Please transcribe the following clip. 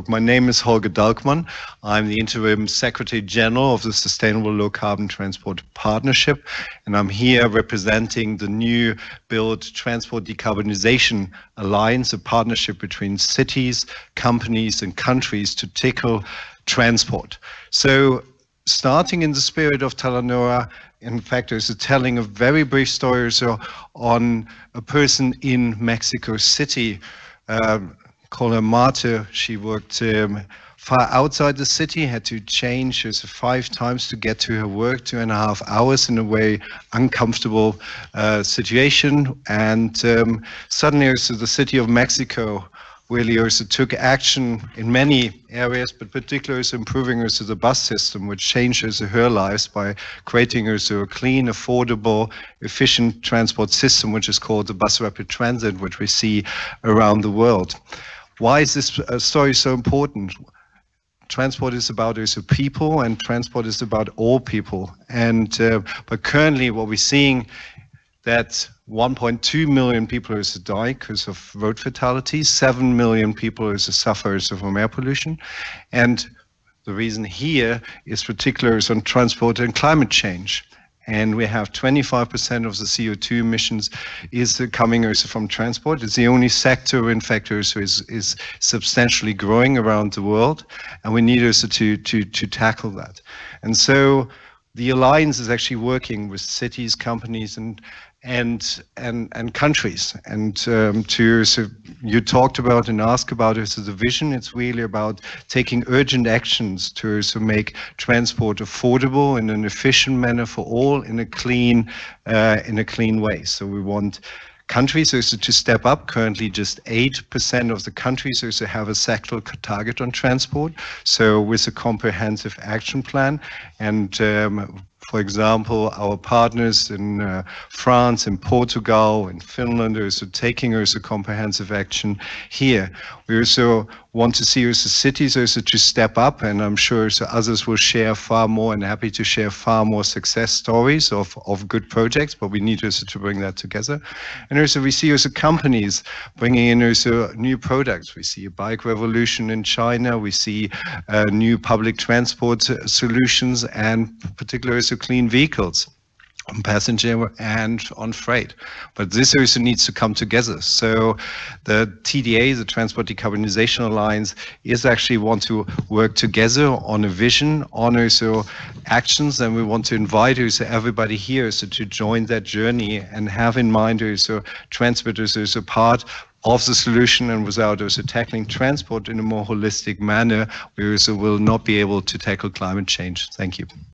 dialogue. My name is Holger Dalkmann. I'm the interim Secretary General of the Sustainable Low Carbon Transport Partnership, and I'm here representing the new Build Transport Decarbonization Alliance, a partnership between cities, companies, and countries to tackle transport. So, starting in the spirit of Talanoa, in fact, there's a telling a very brief story so on a person in Mexico City. Um, her Marta. She worked um, far outside the city, had to change five times to get to her work, two and a half hours in a way uncomfortable uh, situation. And um, suddenly, so the city of Mexico really also took action in many areas, but particularly improving also the bus system, which changes her lives by creating also a clean, affordable, efficient transport system, which is called the bus rapid transit, which we see around the world. Why is this uh, story so important? Transport is about also people, and transport is about all people. And uh, but currently, what we're seeing that 1.2 million people is die because of road fatalities. 7 million people is suffers from air pollution, and the reason here is particularly on transport and climate change and we have 25% of the CO2 emissions is coming also from transport. It's the only sector, in fact, also is, is substantially growing around the world, and we need also to, to, to tackle that. And so the alliance is actually working with cities, companies, and and and and countries. And um, to so you talked about and asked about it as a vision. It's really about taking urgent actions to so make transport affordable in an efficient manner for all in a clean uh, in a clean way. So we want countries also to step up. Currently, just 8% of the countries also have a sectoral target on transport. So with a comprehensive action plan and um, for example, our partners in uh, France, in Portugal, in Finland are also taking also comprehensive action here. We also want to see also cities also to step up, and I'm sure so others will share far more and happy to share far more success stories of, of good projects, but we need also to bring that together. And also we see also companies bringing in also new products. We see a bike revolution in China, we see uh, new public transport solutions, and particularly also clean vehicles on passenger and on freight. But this also needs to come together. So the TDA, the Transport Decarbonization Alliance, is actually want to work together on a vision, on also actions, and we want to invite also everybody here to join that journey and have in mind also transport is a part of the solution and without also tackling transport in a more holistic manner, we also will not be able to tackle climate change. Thank you.